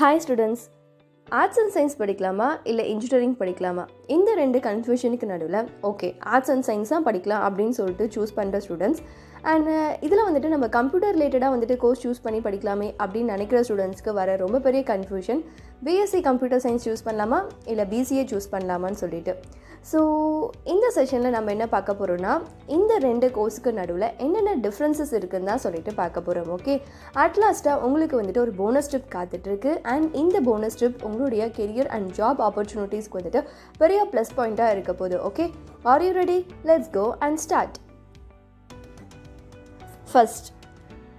Hi students arts and science படிக்கலாமா? இல்லை engineering படிக்கலாமா? இந்த ரெண்டு கன்ஃபியூஷனுக்கு நடுவில் ஓகே ஆர்ட்ஸ் அண்ட் சயின்ஸ் தான் படிக்கலாம் அப்படின்னு சொல்லிட்டு சூஸ் பண்ணுற ஸ்டூடெண்ட்ஸ் அண்ட் uh, இதில் வந்துட்டு நம்ம கம்ப்யூட்டர் ரிலேட்டடாக வந்துட்டு கோர்ஸ் சூஸ் பண்ணி படிக்கலாமே அப்படின்னு நினைக்கிற ஸ்டூடெண்ட்ஸ்க்கு வர ரொம்ப பெரிய confusion BSc computer science choose பண்ணலாமா? இல்லை பிசிஏ சூஸ் பண்ணலாமான்னு சொல்லிட்டு. ஸோ இந்த செஷனில் நம்ம என்ன பார்க்க போகிறோம்னா இந்த ரெண்டு கோர்ஸுக்கு நடுவில் என்னென்ன டிஃப்ரென்சஸ் இருக்குன்னு தான் சொல்லிட்டு பார்க்க போகிறோம் ஓகே அட்லாஸ்ட்டாக உங்களுக்கு வந்துட்டு ஒரு போனஸ் ட்ரிப் காத்துட்ருக்கு. அண்ட் இந்த போனஸ் ட்ரிப் உங்களுடைய கெரியர் அண்ட் ஜாப் ஆப்பர்ச்சுனிட்டிஸ்க்கு வந்துட்டு பெரிய ப்ளஸ் பாயிண்ட்டாக இருக்க போகுது okay are you ready let's go and start first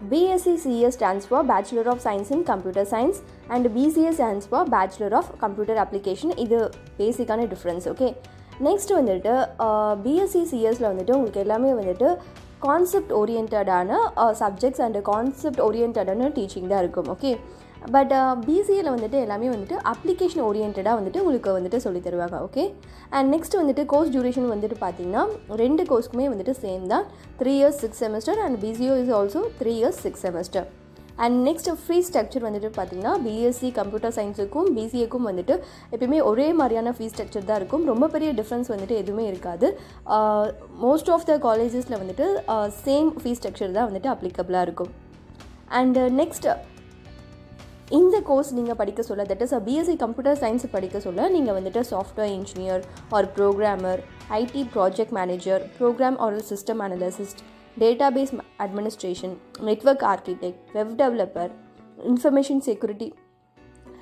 BSc CS stands for Bachelor of Science in Computer Science and BCA stands for Bachelor of Computer Application. இது பேசிக்கான difference okay next வந்துட்டு BSc சிஎஸில் வந்துட்டு உங்களுக்கு எல்லாமே வந்துட்டு concept ஓரியன்டான subjects and concept ஓரியன்டான டீச்சிங் தான் இருக்கும் ஓகே பட் பிசிஏல uh, வந்துட்டு எல்லாமே வந்துட்டு அப்ளிகேஷன் ஓரியன்டாக வந்துட்டு உங்களுக்கு வந்துட்டு சொல்லி தருவாங்க ஓகே அண்ட் நெக்ஸ்ட் வந்துட்டு கோர்ஸ் டியூரேஷன் வந்துட்டு பார்த்தீங்கன்னா ரெண்டு கோர்ஸ்க்குமே வந்துட்டு சேம் தான். Three years six semester and BCA is also three years six semester and next fee structure வந்துட்டு பார்த்தீங்கன்னா பிஎஸ்சி கம்ப்யூட்டர் சயின்ஸுக்கும் பிசிஏக்கும் வந்துட்டு எப்பயுமே ஒரே மாதிரியான ஃபீஸ் ஸ்ட்ரக்சர் தான் இருக்கும். ரொம்ப பெரிய டிஃப்ரென்ஸ் வந்துட்டு எதுவுமே இருக்காது. மோஸ்ட் ஆஃப் த காலேஜஸில் வந்துட்டு சேம் ஃபீஸ் ஸ்ட்ரக்சர் தான் வந்துட்டு அப்ளிகபிளாக இருக்கும். அண்ட் நெக்ஸ்ட் uh, இந்த கோர்ஸ் நீங்கள் படிக்க சொல்ல that is BSc computer science படிக்க சொல்ல நீங்கள் வந்துட்டு software engineer or programmer IT project manager program or system analyst database administration network architect web developer information security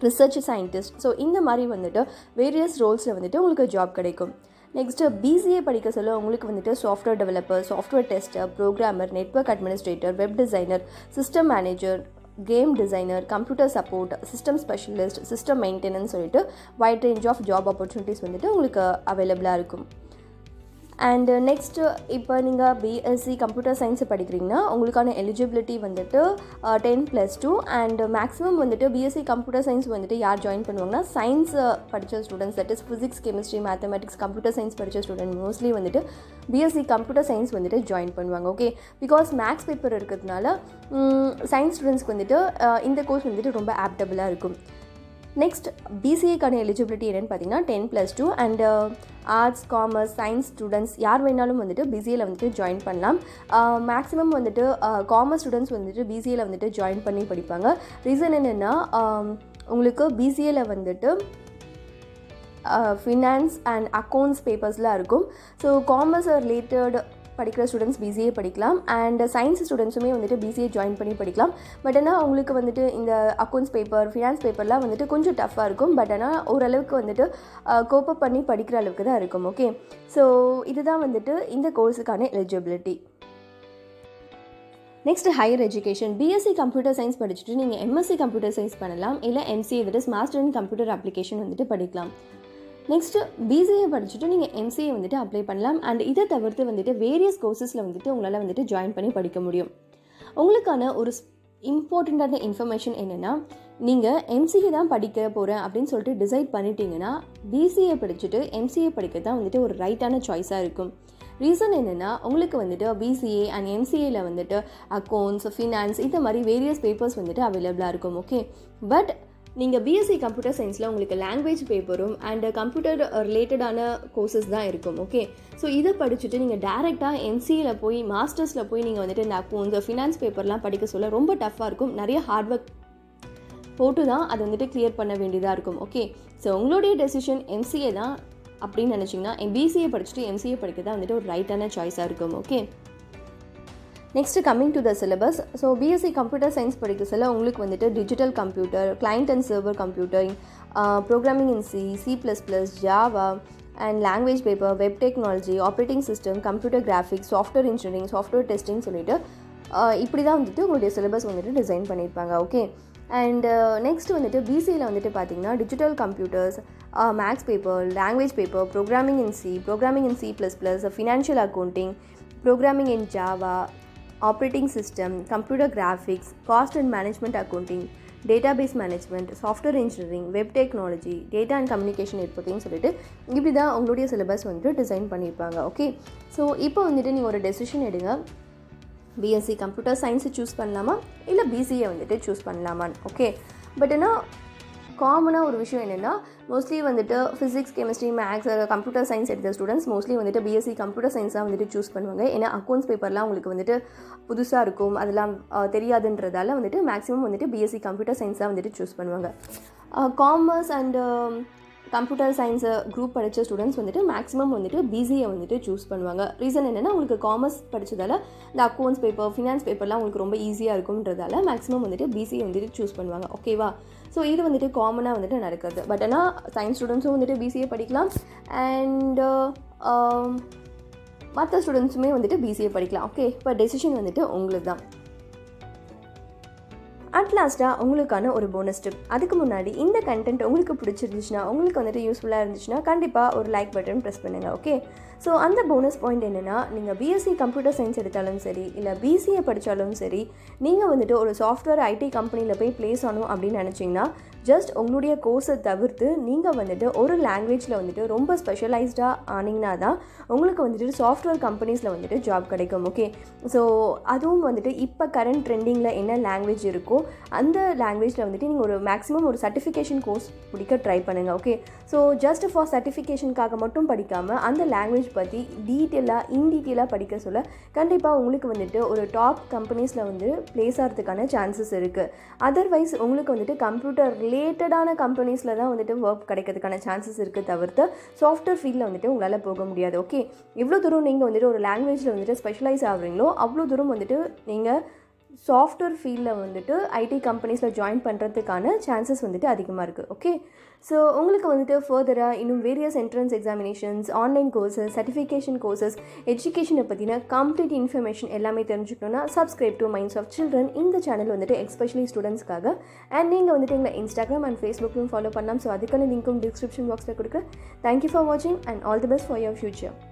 research scientist so இந்த மாதிரி வந்துட்டு வேரியஸ் ரோல்ஸில் வந்துட்டு உங்களுக்கு ஜாப் கிடைக்கும். நெக்ஸ்ட்டு பிசிஏ படிக்க சொல்ல உங்களுக்கு வந்துட்டு software developer software tester programmer network administrator web designer system manager game designer computer support system specialist system maintenance சொல்லிட்டு wide range of job opportunities வந்துட்டு உங்களுக்கு அவைலபிளாக இருக்கும். அண்டு நெக்ஸ்ட்டு இப்போ நீங்கள் பிஎஸ்சி கம்ப்யூட்டர் சயின்ஸ் படிக்கிறீங்கன்னா உங்களுக்கான எலிஜிபிலிட்டி வந்துட்டு ten plus two and maximum வந்துட்டு பிஎஸ்சி கம்ப்யூட்டர் சயின்ஸ் வந்துட்டு யார் ஜாயின் பண்ணுவாங்கன்னா சயின்ஸ் படித்த students that is physics chemistry mathematics computer science படித்த ஸ்டூடெண்ட் மோஸ்ட்லி வந்துட்டு பிஎஸ்சி கம்ப்யூட்டர் சயின்ஸ் வந்துட்டு ஜாயின் பண்ணுவாங்க ஓகே பிகாஸ் மேக்ஸ் பேப்பர் இருக்கிறதுனால சயின்ஸ் ஸ்டூடெண்ட்ஸ்க்கு வந்துட்டு uh, இந்த கோர்ஸ் வந்துட்டு ரொம்ப ஆப்டபுளாக இருக்கும். நெக்ஸ்ட் பிசிஏக்கான எலிஜிபிலிட்டி என்னென்னு பார்த்தீங்கன்னா ten plus two and arts commerce science students யார் வேணாலும் வந்துட்டு பிசிஏல வந்துட்டு ஜாயின் பண்ணலாம். Uh, மேக்ஸிமம் வந்துட்டு uh, காமர்ஸ் ஸ்டூடெண்ட்ஸ் வந்துட்டு பிசிஏல வந்துட்டு ஜாயின் பண்ணி படிப்பாங்க. ரீசன் என்னென்னா um, உங்களுக்கு பிசிஏல வந்துட்டு ஃபினான்ஸ் அண்ட் அக்கௌண்ட்ஸ் பேப்பர்ஸ்லாம் இருக்கும். ஸோ காமர்ஸ் ரிலேட்டட் படிக்கிற ஸ்டூடெண்ட்ஸ் பிசிஏ படிக்கலாம். அண்ட் சயின்ஸ் ஸ்டூடெண்ட்ஸுமே வந்துட்டு பிசிஏ ஜாயின் பண்ணி படிக்கலாம். பட் ஆனால் அவங்களுக்கு வந்துட்டு இந்த அக்கௌண்ட்ஸ் பேப்பர் ஃபினான்ஸ் பேப்பர்லாம் வந்துட்டு கொஞ்சம் டஃப்பாக இருக்கும். பட் ஆனால் ஓரளவுக்கு வந்துட்டு கோப்பப் பண்ணி படிக்கிற அளவுக்கு தான் இருக்கும். ஓகே ஸோ இதுதான் வந்துட்டு இந்த கோர்ஸுக்கான eligibility next higher education BSc computer science படிச்சுட்டு நீங்கள் எம்எஸ்சி கம்ப்யூட்டர் சயின்ஸ் பண்ணலாம். இல்லை MCA that master in computer application வந்துட்டு படிக்கலாம். நெக்ஸ்ட்டு பிசிஏ படிச்சுட்டு நீங்கள் எம்சிஏ வந்துட்டு அப்ளை பண்ணலாம். அண்ட் இதை தவிர்த்து வந்துட்டு வேரியஸ் கோர்சஸில் வந்துட்டு உங்களால் வந்துட்டு ஜாயின் பண்ணி படிக்க முடியும். உங்களுக்கான ஒரு இம்பார்ட்டண்ட்டான இன்ஃபர்மேஷன் என்னென்னா நீங்கள் எம்சிஏ தான் படிக்க போகிறேன் அப்படின்னு சொல்லிட்டு டிசைட் பண்ணிட்டீங்கன்னா பிசிஏ படிச்சுட்டு எம்சிஏ படிக்க தான் வந்துட்டு ஒரு ரைட்டான சாய்ஸாக இருக்கும். ரீசன் என்னென்னா உங்களுக்கு வந்துட்டு பிசிஏ அண்ட் எம்சிஏல வந்துட்டு அக்கௌண்ட்ஸ் ஃபினான்ஸ் இந்த மாதிரி வேரியஸ் பேப்பர்ஸ் வந்துட்டு அவைலபிளாக இருக்கும் ஓகே பட் நீங்கள் பிஎஸ்சி கம்ப்யூட்டர் சயின்ஸில் உங்களுக்கு லாங்குவேஜ் பேப்பரும் அண்ட் கம்ப்யூட்டர் ரிலேட்டடான கோர்சஸ் தான் இருக்கும் ஓகே ஸோ இதை படிச்சுட்டு நீங்கள் டேரெக்டாக எம்சியில் போய் மாஸ்டர்ஸில் போய் நீங்கள் வந்துட்டு இந்த அக்கௌண்ட்ஸ் ஃபினான்ஸ் பேப்பர்லாம் படிக்க சொல்ல ரொம்ப டஃப்பாக இருக்கும். நிறைய ஹார்ட் ஒர்க் போட்டு தான் அதை வந்துட்டு கிளியர் பண்ண வேண்டியதாக இருக்கும் ஓகே ஸோ உங்களுடைய டெசிஷன் எம்சிஏ தான் அப்படின்னு நினச்சிங்கன்னா பிசிஏ படிச்சுட்டு எம்சிஏ படிக்க தான் வந்துட்டு ஒரு ரைட்டான சாய்ஸாக இருக்கும் okay next coming to the syllabus so BSc computer science படிக்க சில உங்களுக்கு வந்துட்டு digital computer client and server computer programming in C C plus plus Java and language paper web technology operating system computer graphics software engineering software testing சொல்லிட்டு இப்படி தான் வந்துட்டு உங்களுடைய syllabus வந்துட்டு டிசைன் பண்ணியிருப்பாங்க ஓகே அண்ட் நெக்ஸ்ட் வந்துட்டு பிசியில் வந்துட்டு பார்த்தீங்கன்னா digital computers maths paper language paper programming in C programming in C plus plus financial accounting programming in Java operating system computer graphics cost and management accounting database management software engineering web technology data and communication networking சொல்லிட்டு இப்படி தான் உங்களுடைய syllabus வந்துட்டு design பண்ணியிருப்பாங்க okay so இப்போ வந்துட்டு நீங்கள் ஒரு டெசிஷன் எடுங்க. பிஎஸ்சி கம்ப்யூட்டர் சயின்ஸை சூஸ் பண்ணலாமா? இல்லை பிசிஏ வந்துட்டு சூஸ் பண்ணலாமான்னு ஓகே பட் ஆனால் காமனாக ஒரு விஷயம் என்னென்னா மோஸ்ட்லி வந்துட்டு physics chemistry maths computer science எடுத்த ஸ்டூடெண்ட்ஸ் மோஸ்ட்லி வந்துட்டு பிஎஸ்சி கம்ப்யூட்டர் சயின்ஸ் தான் வந்துட்டு சூஸ் பண்ணுவாங்க. ஏன்னா அக்கௌண்ட்ஸ் பேப்பர்லாம் உங்களுக்கு வந்துட்டு புதுசாக இருக்கும். அதெல்லாம் தெரியாதுன்றதால வந்துட்டு மேக்ஸிமம் வந்துட்டு பிஎஸ்சி கம்ப்யூட்டர் சயின்ஸ் தான் வந்துட்டு சூஸ் பண்ணுவாங்க. Commerce and computer science group படித்த ஸ்டூடெண்ட்ஸ் வந்துட்டு மேக்ஸிமம் வந்துட்டு பிசியை வந்துட்டு சூஸ் பண்ணுவாங்க. ரீசன் என்னென்னா உங்களுக்கு காமர்ஸ் படித்ததால் இந்த அக்கௌண்ட்ஸ் பேப்பர் ஃபினான்ஸ் பேப்பர்லாம் உங்களுக்கு ரொம்ப ஈஸியாக இருக்கும்ன்றதால மேக்ஸிமம் வந்துட்டு பிசியை வந்துட்டு சூஸ் பண்ணுவாங்க. ஓகேவா ஸோ இது வந்துட்டு காமனாக வந்துட்டு நடக்குது. பட் ஆனால் சயின்ஸ் ஸ்டூடெண்ட்ஸும் வந்துட்டு பிசிஏ படிக்கலாம். அண்டு மற்ற ஸ்டூடெண்ட்ஸுமே வந்துட்டு பிசிஏ படிக்கலாம். ஓகே இப்போ டெசிஷன் வந்துட்டு உங்களுக்கு தான் அட் லாஸ்ட்டாக உங்களுக்கான ஒரு போனஸ் டிப் அதுக்கு முன்னாடி இந்த கண்டென்ட் உங்களுக்கு பிடிச்சிருந்துச்சுன்னா உங்களுக்கு வந்துட்டு யூஸ்ஃபுல்லாக இருந்துச்சுன்னா கண்டிப்பாக ஒரு லைக் பட்டன் ப்ரெஸ் பண்ணுங்கள் ஓகே ஸோ அந்த போனஸ் பாயிண்ட் என்னென்னா நீங்கள் பிஎஸ்சி கம்ப்யூட்டர் சயின்ஸ் எடுத்தாலும் சரி இல்லை பிசிஏ படித்தாலும் சரி நீங்கள் வந்துட்டு ஒரு சாஃப்ட்வேர் ஐடி கம்பெனியில் போய் ப்ளேஸ் ஆகணும் அப்படின்னு நினச்சிங்கன்னா ஜஸ்ட் உங்களுடைய கோர்ஸை தவிர்த்து நீங்கள் வந்துட்டு ஒரு லாங்குவேஜில் வந்துட்டு ரொம்ப ஸ்பெஷலைஸ்டாக ஆனிங்கன்னா தான் உங்களுக்கு வந்துட்டு சாஃப்ட்வேர் கம்பெனிஸில் வந்துட்டு ஜாப் கிடைக்கும் ஓகே ஸோ அதுவும் வந்துட்டு இப்போ கரண்ட் ட்ரெண்டிங்கில் என்ன லாங்குவேஜ் இருக்கோ அந்த லாங்குவேஜில் வந்துட்டு நீங்கள் ஒரு மேக்ஸிமம் ஒரு சர்டிஃபிகேஷன் கோர்ஸ் பிடிக்க ட்ரை பண்ணுங்கள் ஓகே ஸோ ஜஸ்ட் ஃபார் சர்டிஃபிகேஷனுக்காக மட்டும் படிக்காமல் அந்த லாங்குவேஜ் பற்றி டீட்டெயிலாக இன் டீட்டெயிலாக படிக்க சொல்ல கண்டிப்பாக உங்களுக்கு வந்துட்டு ஒரு டாப் கம்பெனிஸில் வந்து ப்ளேஸ் ஆகிறதுக்கான சான்சஸ் இருக்குது அதர்வைஸ் உங்களுக்கு வந்துட்டு கம்ப்யூட்டர் ரிலேட்டடான கம்பெனிஸில் தான் வந்துட்டு ஒர்க் கிடைக்கிறதுக்கான சான்சஸ் இருக்குது தவிர்த்து சாஃப்ட்வேர் ஃபீல்டில் வந்துட்டு உங்களால் போக முடியாது ஓகே எவ்வளோ தூரம் நீங்கள் வந்துட்டு ஒரு லாங்குவேஜில் வந்துட்டு ஸ்பெஷலைஸ் ஆகுறீங்களோ அவ்வளோ தூரம் வந்துட்டு நீங்கள் சாஃப்ட்வேர் ஃபீல்டில் வந்துட்டு ஐடி கம்பெனிஸில் ஜாயின் பண்ணுறதுக்கான சான்சஸ் வந்துட்டு அதிகமாக இருக்குது ஓகே ஸோ உங்களுக்கு வந்துட்டு ஃபர்தராக இன்னும் various entrance examinations online courses certification courses எஜுகேஷனை பற்றின கம்ப்ளீட் இன்ஃபர்மேஷன் எல்லாமே தெரிஞ்சுக்கணுன்னா subscribe to minds of children இந்த சேனல் வந்துட்டு எக்ஸ்பெஷலி ஸ்டூடெண்ட்ஸ்க்காக அண்ட் நீங்கள் வந்துட்டு எங்களை இன்ஸ்டாகிராம் அண்ட் ஃபேஸ்புக்லையும் ஃபாலோ பண்ணலாம். ஸோ அதுக்கான லிங்க்கும் டிஸ்கிரிப்ஷன் பாக்ஸில் கொடுக்குறேன். தேங்க்யூ ஃபார் வாட்சிங் and all the best for your future